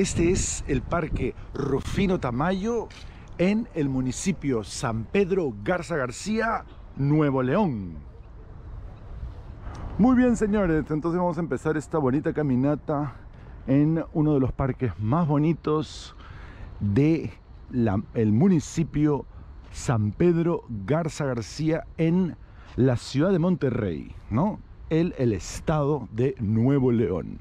Este es el Parque Rufino Tamayo en el municipio San Pedro Garza García, Nuevo León. Muy bien, señores, entonces vamos a empezar esta bonita caminata en uno de los parques más bonitos de el municipio San Pedro Garza García en la ciudad de Monterrey, ¿no? El, el estado de Nuevo León.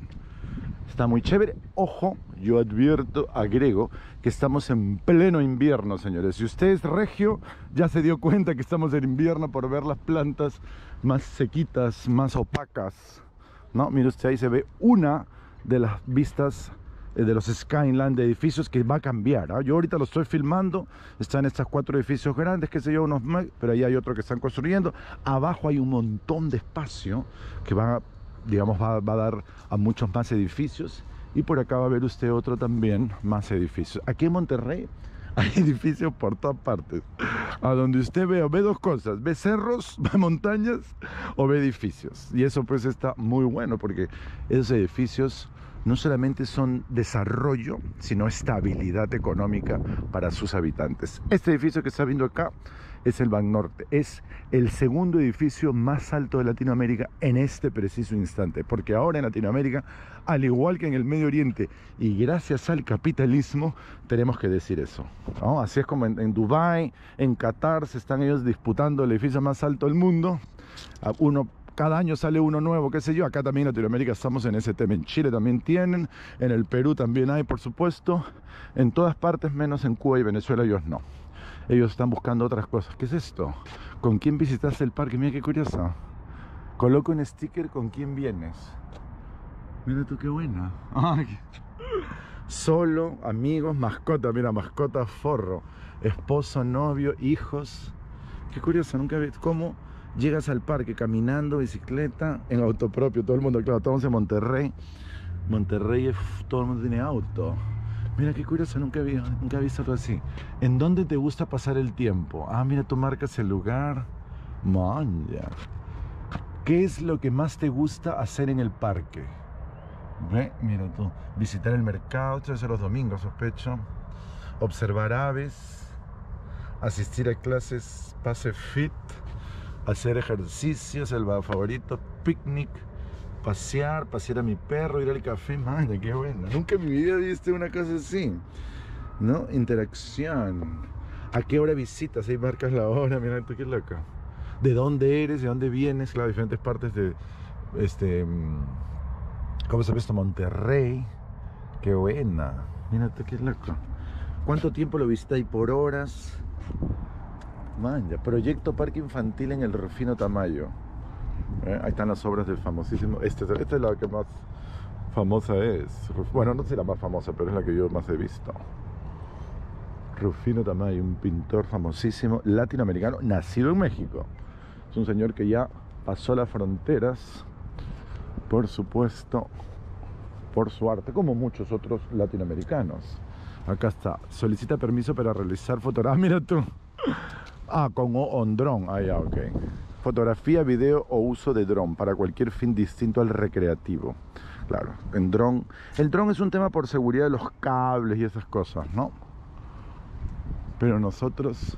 Está muy chévere. Ojo, yo advierto, agrego, que estamos en pleno invierno, señores. Si usted es regio, ya se dio cuenta que estamos en invierno por ver las plantas más sequitas, más opacas. ¿No? Mire usted, ahí se ve una de las vistas eh, de los skyline de edificios que va a cambiar. ¿ah? Yo ahorita lo estoy filmando, están estos cuatro edificios grandes, que se yo, unos pero ahí hay otro que están construyendo. Abajo hay un montón de espacio que va, digamos, va, va a dar a muchos más edificios. Y por acá va a ver usted otro también, más edificios. Aquí en Monterrey hay edificios por todas partes. A donde usted ve, ve dos cosas, ve cerros, ve montañas o ve edificios. Y eso pues está muy bueno porque esos edificios no solamente son desarrollo, sino estabilidad económica para sus habitantes. Este edificio que está viendo acá es el Norte. Es el segundo edificio más alto de Latinoamérica en este preciso instante. Porque ahora en Latinoamérica, al igual que en el Medio Oriente, y gracias al capitalismo, tenemos que decir eso. Así es como en, en Dubái, en Qatar, se están ellos disputando el edificio más alto del mundo. Uno cada año sale uno nuevo, qué sé yo. Acá también en Latinoamérica estamos en ese tema. En Chile también tienen, en el Perú también hay, por supuesto. En todas partes, menos en Cuba y Venezuela, ellos no. Ellos están buscando otras cosas. ¿Qué es esto? ¿Con quién visitaste el parque? Mira qué curioso. Coloco un sticker con quién vienes. Mira tú qué buena. Solo, amigos, mascota. Mira, mascota forro. Esposo, novio, hijos. Qué curioso, nunca vi cómo llegas al parque caminando, bicicleta, en auto propio. Todo el mundo, claro, estamos en Monterrey. Monterrey, todo el mundo tiene auto. Mira qué curioso, nunca he, nunca visto algo así. ¿En dónde te gusta pasar el tiempo? Ah, mira, tú marcas el lugar. Manja. ¿Qué es lo que más te gusta hacer en el parque? Ve, mira tú. Visitar el mercado, esto es los domingos, sospecho. Observar aves. Asistir a clases pase fit. Hacer ejercicios, el favorito, picnic pasear, pasear a mi perro, ir al café, madre, qué bueno. Nunca en mi vida viste una cosa así, ¿no? Interacción. ¿A qué hora visitas? Ahí marcas la hora, mira tú qué loco. ¿De dónde eres? ¿De dónde vienes? Claro, diferentes partes de, este, ¿cómo se esto? Monterrey. Qué buena. Mira tú qué loco. ¿Cuánto tiempo lo visitas? ¿Y por horas? Man, proyecto Parque Infantil en el Rufino Tamayo. ¿Eh? Ahí están las obras del famosísimo. Este, esta es la que más famosa es. Bueno, no sé la más famosa, pero es la que yo más he visto. Rufino Tamayo, un pintor famosísimo latinoamericano, nacido en México. Es un señor que ya pasó las fronteras, por supuesto, por su arte, como muchos otros latinoamericanos. Acá está, solicita permiso para realizar fotografías. Ah, mira tú. Ah, con on drone. Ah, ya, ok fotografía, video o uso de dron para cualquier fin distinto al recreativo. Claro, en dron. El dron es un tema por seguridad de los cables y esas cosas, ¿no? Pero nosotros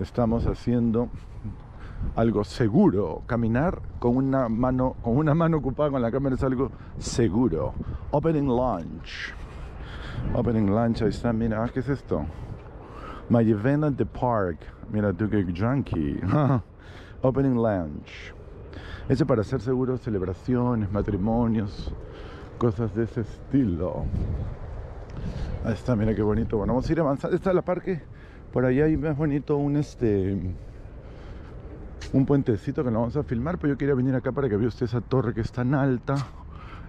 estamos haciendo algo seguro. Caminar con una mano, con una mano ocupada con la cámara es algo seguro. Opening launch. Opening launch, ahí está, mira, ¿qué es esto? My event at the park. Mira, tú que junkie. Opening Lounge. Ese para hacer seguros celebraciones, matrimonios, cosas de ese estilo. Ahí está, mira qué bonito. Bueno, vamos a ir avanzando. Esta es parque. Por allá hay más bonito un este un puentecito que lo vamos a filmar, pero yo quería venir acá para que vea usted esa torre que es tan alta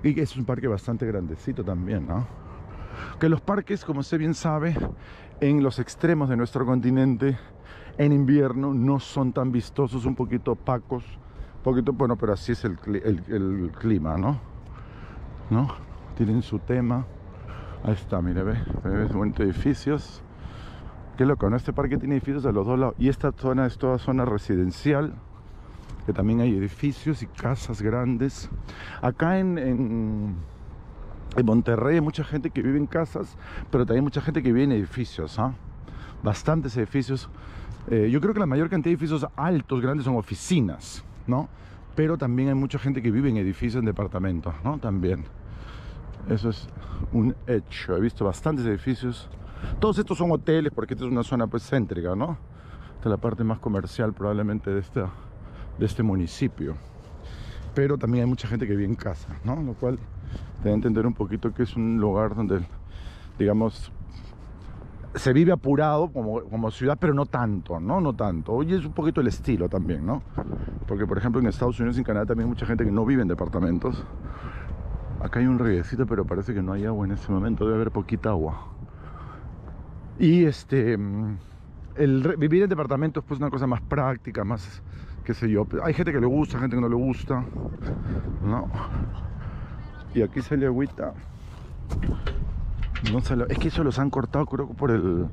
y que es un parque bastante grandecito también, ¿no? Que los parques, como usted bien sabe, en los extremos de nuestro continente en invierno no son tan vistosos, un poquito opacos, poquito, bueno, pero así es el, clima, ¿no? ¿No? Tienen su tema. Ahí está, mire, ve, ve, bonitos edificios. Qué loco, ¿no? Este parque tiene edificios a los dos lados. Y esta zona es toda zona residencial, que también hay edificios y casas grandes. Acá en, en, En Monterrey hay mucha gente que vive en casas, pero también mucha gente que vive en edificios, ¿ah? Bastantes edificios. Eh, yo creo que la mayor cantidad de edificios altos, grandes, son oficinas, ¿no? Pero también hay mucha gente que vive en edificios, en departamentos, ¿no? También. Eso es un hecho. He visto bastantes edificios. Todos estos son hoteles porque esta es una zona pues céntrica, ¿no? Esta es la parte más comercial probablemente de, esta, de este municipio. Pero también hay mucha gente que vive en casa, ¿no? Lo cual te da a entender un poquito que es un lugar donde, digamos, se vive apurado como, como ciudad, pero no tanto, ¿no? No tanto. Hoy es un poquito el estilo también, ¿no? Porque, por ejemplo, en Estados Unidos y en Canadá también hay mucha gente que no vive en departamentos. Acá hay un reyecito, pero parece que no hay agua en este momento. Debe haber poquita agua. Y este... El vivir en departamentos pues una cosa más práctica, más qué sé yo. Hay gente que le gusta, gente que no le gusta. ¿no? Y aquí sale agüita. No es que eso los han cortado creo por el...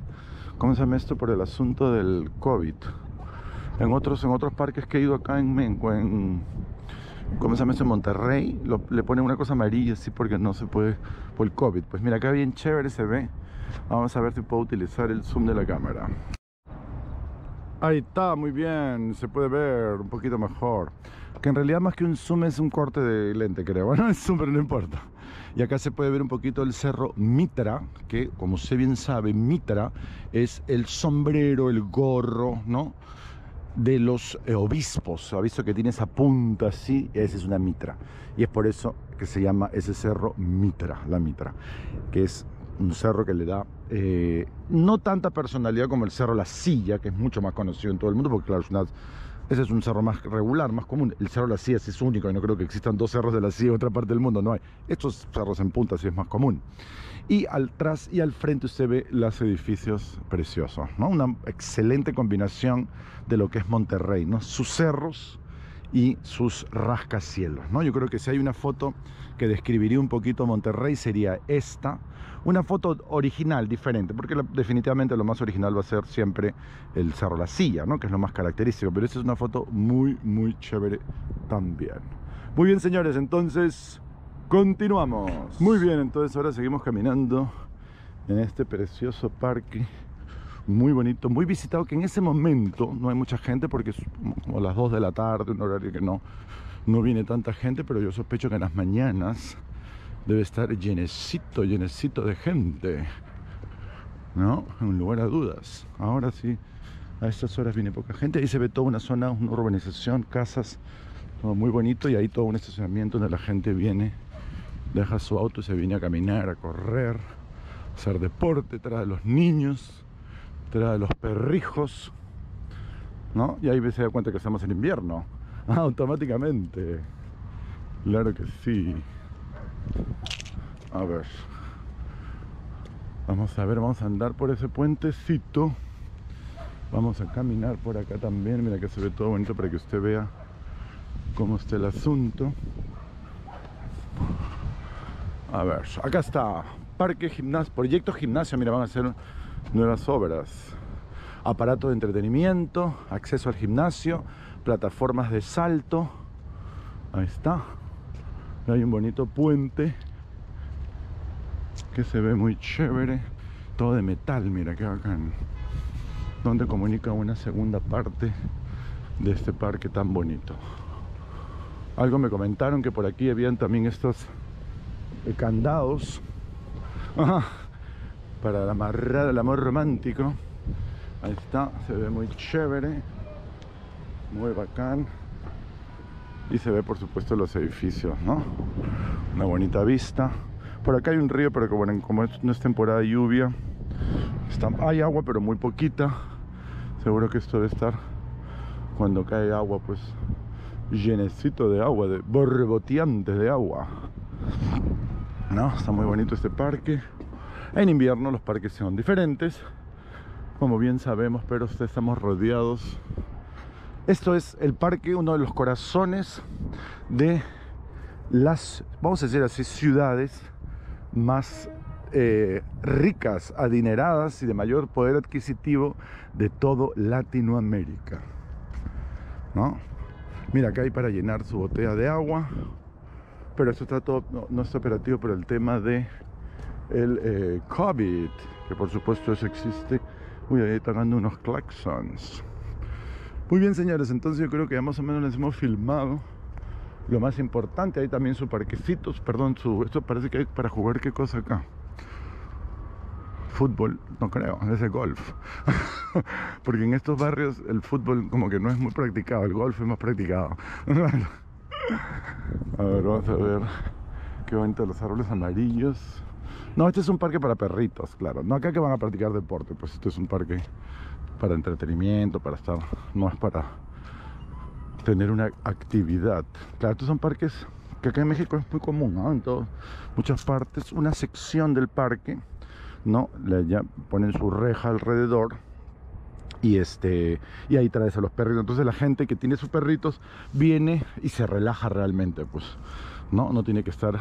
¿Cómo se llama esto? Por el asunto del COVID. En otros, en otros parques que he ido acá en, Menco, en ¿cómo se llama esto? En Monterrey, le ponen una cosa amarilla así porque no se puede por el COVID. Pues mira, acá bien chévere se ve. Vamos a ver si puedo utilizar el zoom de la cámara. Ahí está, muy bien, se puede ver un poquito mejor. Que en realidad más que un zoom es un corte de lente, creo. Bueno, es zoom, pero no importa. Y acá se puede ver un poquito el cerro Mitra, que como usted bien sabe, Mitra es el sombrero, el gorro, ¿no? De los eh, obispos. Ha visto que tiene esa punta así, esa es una mitra. Y es por eso que se llama ese cerro Mitra, la Mitra, que es un cerro que le da eh, no tanta personalidad como el cerro La Silla, que es mucho más conocido en todo el mundo, porque claro, ese es un cerro más regular, más común. El cerro La Silla sí es único y no creo que existan dos cerros de La Silla en otra parte del mundo, no hay. Estos cerros en punta sí es más común. Y al tras y al frente usted ve los edificios preciosos, ¿no? Una excelente combinación de lo que es Monterrey, ¿no? Sus cerros y sus rascacielos, ¿no? Yo creo que si hay una foto que describiría un poquito Monterrey sería esta, una foto original, diferente, porque definitivamente lo más original va a ser siempre el Cerro La Silla, ¿no? que es lo más característico, pero esta es una foto muy, muy chévere también. Muy bien, señores, entonces continuamos. Muy bien, entonces ahora seguimos caminando en este precioso parque muy bonito, muy visitado, que en ese momento no hay mucha gente porque es como las 2 de la tarde, un horario que no, no viene tanta gente, pero yo sospecho que en las mañanas debe estar llenecito, llenecito de gente. ¿No? En lugar a dudas. Ahora sí, a estas horas viene poca gente. Ahí se ve toda una zona, una urbanización, casas, todo muy bonito y ahí todo un estacionamiento donde la gente viene, deja su auto y se viene a caminar, a correr, a hacer deporte, trae a los niños, trae a los perrijos, ¿no? Y ahí se da cuenta que estamos en invierno, automáticamente. Claro que sí. A ver. Vamos a ver, vamos a andar por ese puentecito. Vamos a caminar por acá también. Mira que se ve todo bonito para que usted vea cómo está el asunto. A ver, acá está. Parque Gimnasio, Proyecto Gimnasio. Mira, van a hacer nuevas obras. Aparato de entretenimiento, acceso al gimnasio, plataformas de salto. Ahí está. Hay un bonito puente que se ve muy chévere. Todo de metal mira qué bacán. Donde comunica una segunda parte de este parque tan bonito. Algo me comentaron que por aquí habían también estos eh, candados para amarrar el amor romántico ahí está, se ve muy chévere muy bacán y se ve por supuesto los edificios, ¿no? Una bonita vista. Por acá hay un río, pero que, bueno, como no es temporada de lluvia, está, hay agua, pero muy poquita. Seguro que esto debe estar cuando cae agua, pues llenecito de agua, de borboteante de agua. ¿No? Está muy bonito este parque. En invierno los parques son diferentes, como bien sabemos, pero estamos rodeados esto es el parque, uno de los corazones de las, vamos a decir así, ciudades más eh, ricas, adineradas y de mayor poder adquisitivo de todo Latinoamérica. ¿No? Mira, acá hay para llenar su botella de agua. pero esto está todo, no, está operativo por el tema de el eh, COVID, que por supuesto eso existe. Uy, ahí están dando unos claxons. Muy bien, señores, entonces yo creo que ya más o menos les hemos filmado lo más importante. Hay también su parquecitos, perdón, su, esto parece que hay para jugar qué cosa acá. Fútbol, no creo, es el golf. Porque en estos barrios el fútbol como que no es muy practicado, el golf es más practicado. a ver, vamos a ver qué bonito los árboles amarillos. No, este es un parque para perritos, claro. No acá que van a practicar deporte, pues este es un parque para entretenimiento, para estar, no es para tener una actividad. Claro, estos son parques que acá en México es muy común, ¿no? En todas, muchas partes, una sección del parque, ¿no? Ya ponen su reja alrededor y este y ahí traes a los perritos. Entonces la gente que tiene sus perritos viene y se relaja realmente, pues, ¿no? No tiene que estar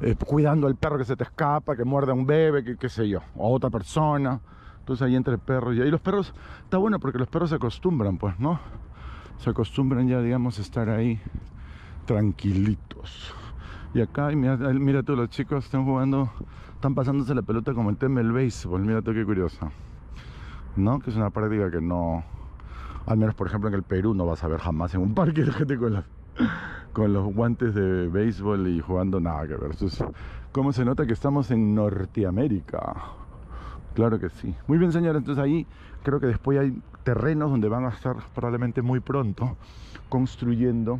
eh, cuidando al perro que se te escapa, que muerde a un bebé, que qué sé yo, o a otra persona. Entonces ahí entre perros y ahí los perros, está bueno porque los perros se acostumbran, pues, ¿no? Se acostumbran ya, digamos, a estar ahí tranquilitos. Y acá, mira, mira tú, los chicos están jugando, están pasándose la pelota como el tema del béisbol. Mira tú qué curioso. ¿No? Que es una práctica que no, al menos por ejemplo en el Perú no vas a ver jamás en un parque la gente con, con los guantes de béisbol y jugando nada que ver. Entonces, ¿cómo se nota que estamos en Norteamérica? Claro que sí. Muy bien, señores. Entonces ahí creo que después hay terrenos donde van a estar probablemente muy pronto construyendo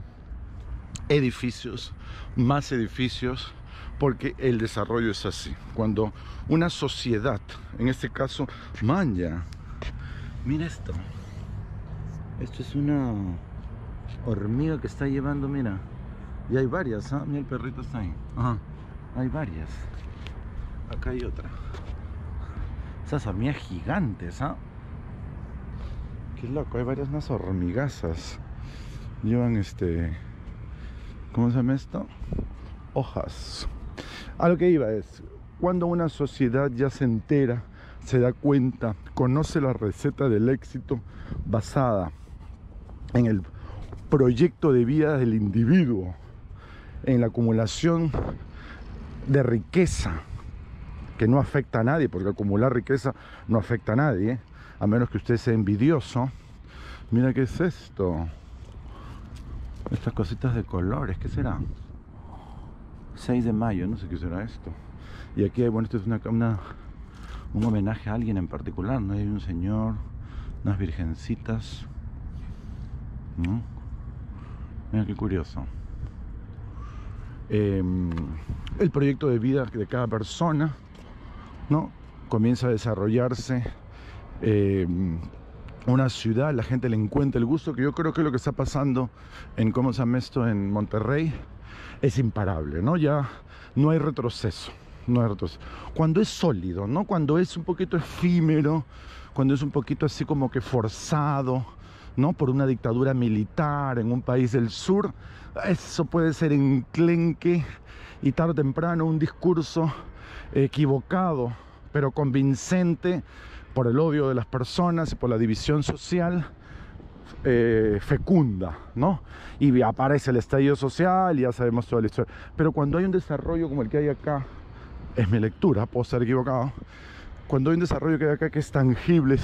edificios, más edificios, porque el desarrollo es así. Cuando una sociedad, en este caso, manja, mira esto. Esto es una hormiga que está llevando, mira. Y hay varias, ¿ah? Mira el perrito está ahí. Ajá. Hay varias. Acá hay otra. Esas hormigas gigantes, ¿ah? Qué loco, hay varias más hormigazas. Llevan este. ¿Cómo se llama esto? Hojas. A lo que iba es, cuando una sociedad ya se entera, se da cuenta, conoce la receta del éxito basada en el proyecto de vida del individuo, en la acumulación de riqueza, que no afecta a nadie, porque acumular riqueza no afecta a nadie, a menos que usted sea envidioso. Mira qué es esto. Estas cositas de colores, ¿qué será? 6 de mayo, no sé qué será esto. Y aquí, bueno, esto es una, un homenaje a alguien en particular, ¿no? Hay un señor, unas virgencitas. Mira qué curioso. Em, el proyecto de vida de cada persona ¿no? Comienza a desarrollarse eh, una ciudad, la gente le encuentra el gusto, que yo creo que lo que está pasando en, ¿cómo se llama esto? En Monterrey es imparable, ¿no? Ya no hay retroceso, no hay retroceso. Cuando es sólido, ¿no? Cuando es un poquito efímero, cuando es un poquito así como que forzado, ¿no? Por una dictadura militar en un país del sur, eso puede ser enclenque y tarde o temprano un discurso equivocado, pero convincente por el odio de las personas y por la división social, eh, fecunda, ¿no? Y aparece el estallido social y ya sabemos toda la historia. Pero cuando hay un desarrollo como el que hay acá, es mi lectura, puedo ser equivocado, cuando hay un desarrollo que hay acá que es tangible,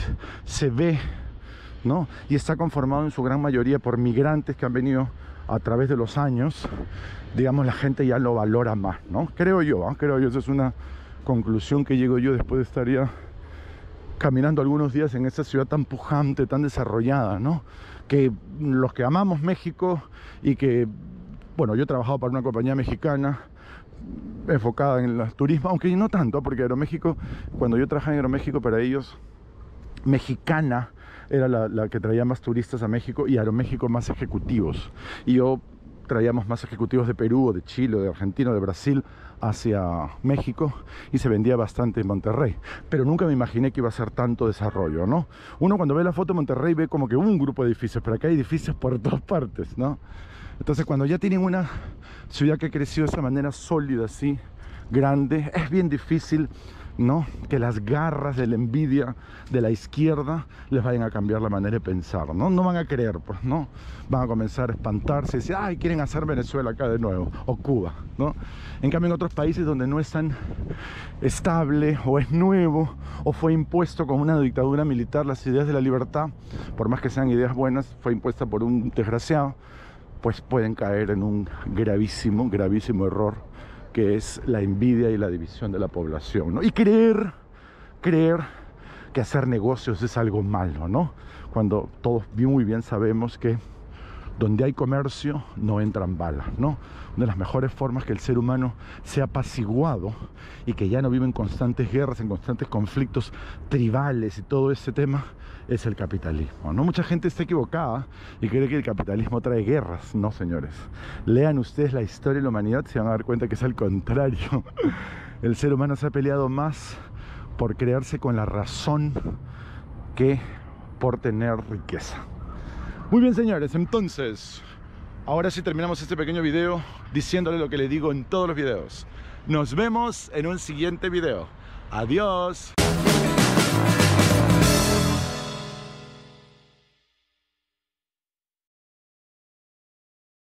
se ve, ¿no? Y está conformado en su gran mayoría por migrantes que han venido a través de los años, digamos, la gente ya lo valora más, ¿no? Creo yo, ¿eh? creo yo, esa es una conclusión que llego yo después de estar ya caminando algunos días en esta ciudad tan pujante, tan desarrollada, ¿no? Que los que amamos México y que, bueno, yo he trabajado para una compañía mexicana enfocada en el turismo, aunque no tanto, porque Aeroméxico, cuando yo trabajaba en Aeroméxico para ellos, mexicana era la, que traía más turistas a México y Aeroméxico más ejecutivos. Y yo traíamos más ejecutivos de Perú, de Chile, de Argentina, de Brasil hacia México y se vendía bastante en Monterrey. Pero nunca me imaginé que iba a ser tanto desarrollo, ¿no? Uno cuando ve la foto de Monterrey ve como que un grupo de edificios, pero acá hay edificios por todas partes, ¿no? Entonces cuando ya tienen una ciudad que ha crecido de esa manera sólida, así, grande, es bien difícil ¿no? Que las garras de la envidia de la izquierda les vayan a cambiar la manera de pensar, ¿no? No van a creer, pues, ¿no? Van a comenzar a espantarse y decir, ay, quieren hacer Venezuela acá de nuevo, o Cuba, ¿no? En cambio, en otros países donde no es tan estable, o es nuevo, o fue impuesto con una dictadura militar, las ideas de la libertad, por más que sean ideas buenas, fue impuesta por un desgraciado, pues pueden caer en un gravísimo, gravísimo error que es la envidia y la división de la población, ¿no? Y creer, creer que hacer negocios es algo malo, ¿no? Cuando todos muy bien sabemos que donde hay comercio no entran balas, ¿no? Una de las mejores formas que el ser humano sea apaciguado y que ya no vive en constantes guerras, en constantes conflictos tribales y todo ese tema es el capitalismo, ¿no? Mucha gente está equivocada y cree que el capitalismo trae guerras, no señores. Lean ustedes la historia de la humanidad se van a dar cuenta que es al contrario. El ser humano se ha peleado más por crearse con la razón que por tener riqueza. Muy bien, señores, entonces, ahora sí terminamos este pequeño video diciéndole lo que le digo en todos los videos. Nos vemos en un siguiente video. Adiós.